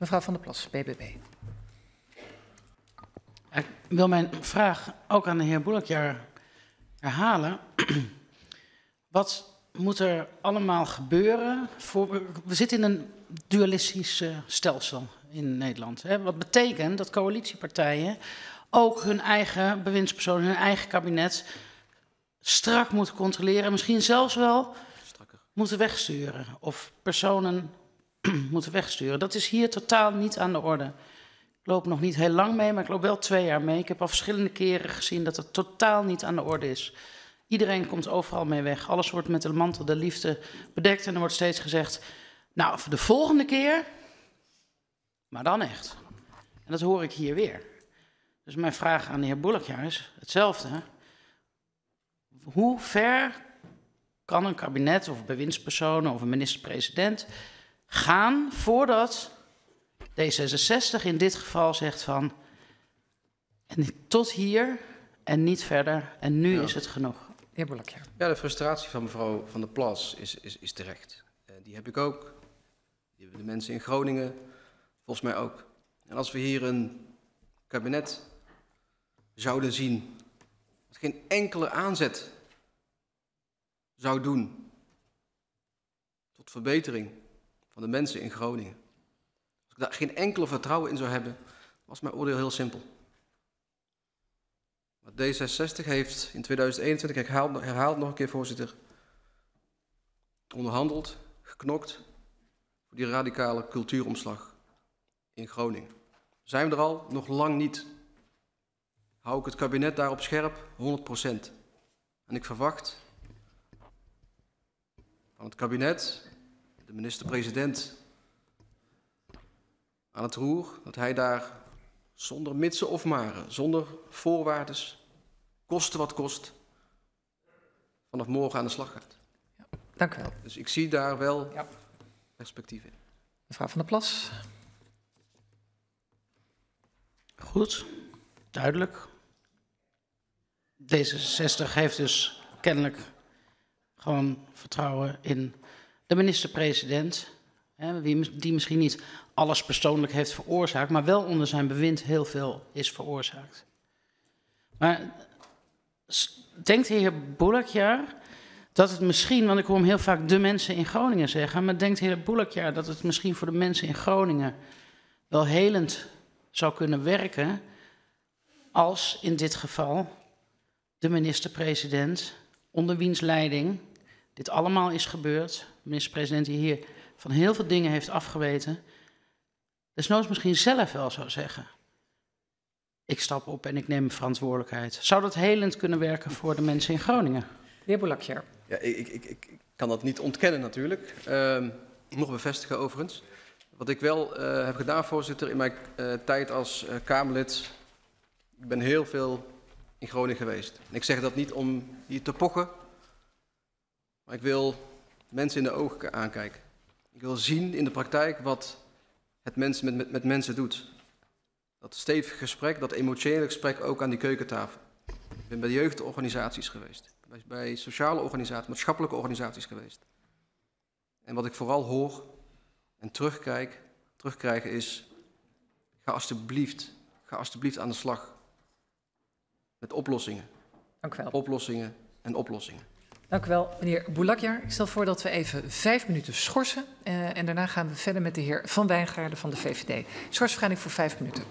Mevrouw van der Plas, BBB. Ik wil mijn vraag ook aan de heer Boelekjaar herhalen. Wat moet er allemaal gebeuren? Voor, we zitten in een dualistisch uh, stelsel in Nederland. Hè? Wat betekent dat coalitiepartijen ook hun eigen bewindspersonen, hun eigen kabinet strak moeten controleren. Misschien zelfs wel Strakker. moeten wegsturen. Of personen moeten wegsturen. Dat is hier totaal niet aan de orde. Ik loop nog niet heel lang mee, maar ik loop wel twee jaar mee. Ik heb al verschillende keren gezien dat het totaal niet aan de orde is. Iedereen komt overal mee weg. Alles wordt met de mantel de liefde bedekt. En er wordt steeds gezegd: Nou, voor de volgende keer, maar dan echt. En dat hoor ik hier weer. Dus mijn vraag aan de heer Boelekjaar is hetzelfde. Hoe ver kan een kabinet of bewindspersoon of een minister-president gaan voordat D66 in dit geval zegt van en tot hier en niet verder en nu ja. is het genoeg. Heer Boelekjaar. Ja, de frustratie van mevrouw Van der Plas is, is, is terecht. Uh, die heb ik ook. Die hebben de mensen in Groningen volgens mij ook. En als we hier een kabinet zouden zien dat geen enkele aanzet zou doen tot verbetering van de mensen in Groningen. Als ik daar geen enkele vertrouwen in zou hebben, was mijn oordeel heel simpel. Maar D66 heeft in 2021, ik herhaal, herhaal nog een keer voorzitter, onderhandeld, geknokt voor die radicale cultuuromslag in Groningen. Zijn we er al? Nog lang niet hou ik het kabinet daarop scherp, 100%. En ik verwacht van het kabinet, de minister-president aan het roer, dat hij daar zonder mitsen of maren, zonder voorwaardes, koste wat kost, vanaf morgen aan de slag gaat. Ja, dank u wel. Dus ik zie daar wel ja. perspectief in. Mevrouw van der Plas. Goed, duidelijk. D66 heeft dus kennelijk gewoon vertrouwen in de minister-president. Die misschien niet alles persoonlijk heeft veroorzaakt, maar wel onder zijn bewind heel veel is veroorzaakt. Maar denkt de heer Boelakjaar dat het misschien, want ik hoor hem heel vaak de mensen in Groningen zeggen, maar denkt de heer Boelakjaar dat het misschien voor de mensen in Groningen wel helend zou kunnen werken als in dit geval de minister-president, onder wiens leiding dit allemaal is gebeurd, de minister-president die hier van heel veel dingen heeft afgeweten, desnoods misschien zelf wel zou zeggen. Ik stap op en ik neem verantwoordelijkheid. Zou dat helend kunnen werken voor de mensen in Groningen? De heer Boulakjer. Ja, ik, ik, ik, ik, kan dat niet ontkennen natuurlijk. Uh, nog bevestigen overigens. Wat ik wel uh, heb gedaan, voorzitter, in mijn uh, tijd als uh, Kamerlid. Ik ben heel veel in Groningen geweest. En ik zeg dat niet om hier te pochen, maar ik wil mensen in de ogen aankijken. Ik wil zien in de praktijk wat het mensen met, met, met mensen doet. Dat stevige gesprek, dat emotionele gesprek ook aan die keukentafel. Ik ben bij jeugdorganisaties geweest, bij, bij sociale organisaties, maatschappelijke organisaties geweest. En wat ik vooral hoor en terugkijk, terugkrijgen is, ga alstublieft, ga alstublieft aan de slag. Met oplossingen. Dank u wel. Oplossingen en oplossingen. Dank u wel, meneer Boulakjar. Ik stel voor dat we even vijf minuten schorsen. Uh, en daarna gaan we verder met de heer Van Wijngaarden van de VVD. Schorsvergadering voor vijf minuten.